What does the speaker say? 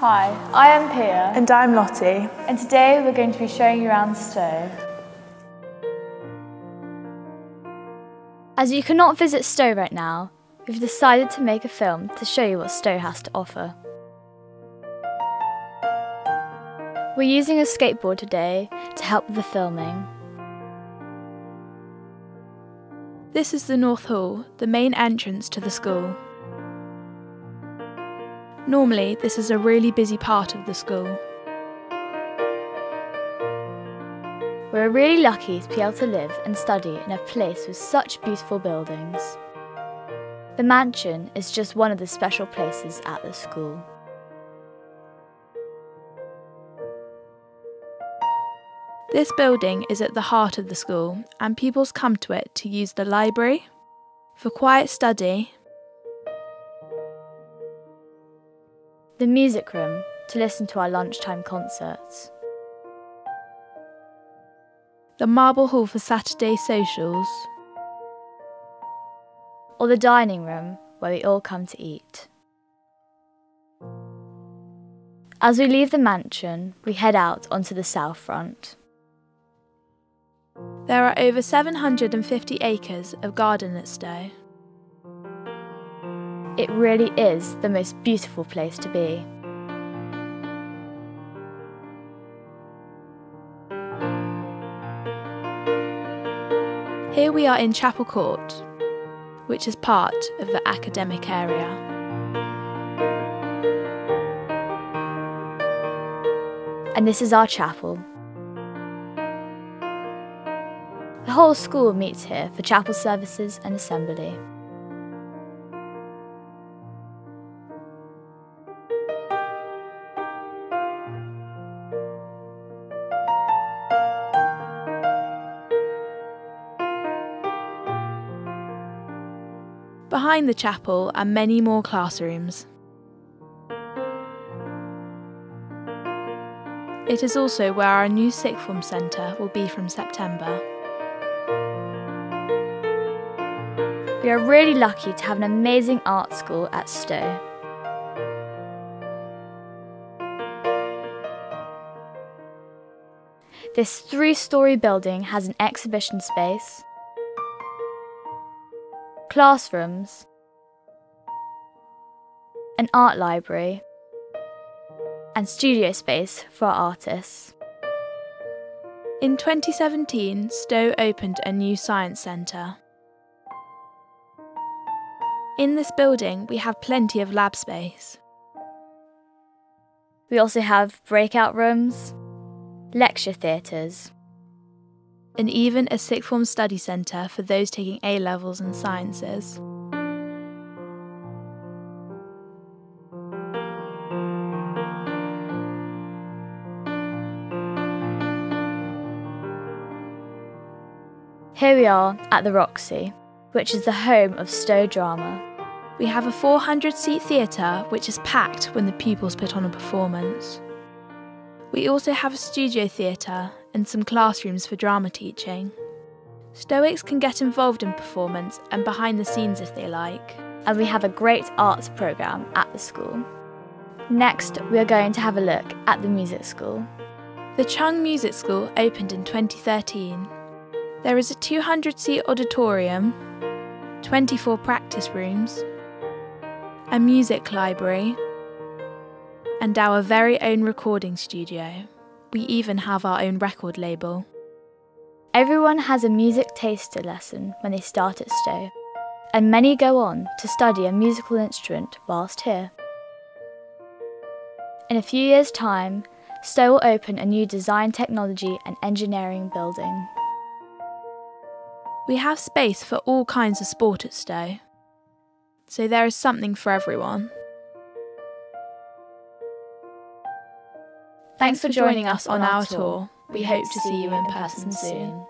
Hi, I am Pia. And I'm Lottie. And today we're going to be showing you around Stowe. As you cannot visit Stowe right now, we've decided to make a film to show you what Stowe has to offer. We're using a skateboard today to help with the filming. This is the North Hall, the main entrance to the school. Normally, this is a really busy part of the school. We're really lucky to be able to live and study in a place with such beautiful buildings. The mansion is just one of the special places at the school. This building is at the heart of the school, and pupils come to it to use the library, for quiet study, the music room to listen to our lunchtime concerts, the marble hall for Saturday socials, or the dining room where we all come to eat. As we leave the mansion, we head out onto the south front. There are over 750 acres of garden at Stowe. It really is the most beautiful place to be. Here we are in Chapel Court, which is part of the academic area. And this is our chapel. The whole school meets here for chapel services and assembly. Behind the chapel are many more classrooms. It is also where our new sixth form centre will be from September. We are really lucky to have an amazing art school at Stowe. This three story building has an exhibition space, classrooms, an art library, and studio space for our artists. In 2017, Stowe opened a new science centre. In this building, we have plenty of lab space. We also have breakout rooms, lecture theatres, and even a sixth form study centre for those taking A levels and sciences. Here we are at the Roxy, which is the home of Stowe Drama. We have a 400 seat theatre which is packed when the pupils put on a performance. We also have a studio theatre and some classrooms for drama teaching. Stoics can get involved in performance and behind the scenes if they like. And we have a great arts programme at the school. Next, we are going to have a look at the music school. The Chung Music School opened in 2013. There is a 200 seat auditorium, 24 practice rooms, a music library, and our very own recording studio. We even have our own record label. Everyone has a music taster lesson when they start at Stowe, and many go on to study a musical instrument whilst here. In a few years' time, Stowe will open a new design technology and engineering building. We have space for all kinds of sport at Stowe so there is something for everyone. Thanks for joining us on our tour. We hope to see you in person soon.